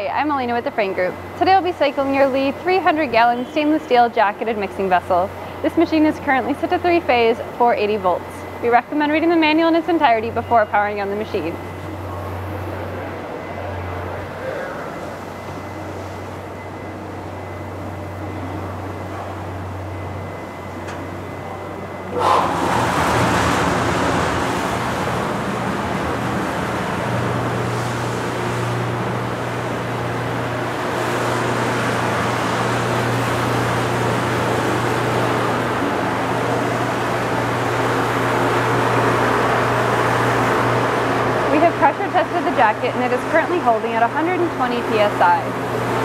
Hi, I'm Elena with the Frain Group. Today I'll be cycling your Lee 300 gallon stainless steel jacketed mixing vessel. This machine is currently set to three phase 480 volts. We recommend reading the manual in its entirety before powering on the machine. Pressure tested the jacket and it is currently holding at 120 psi.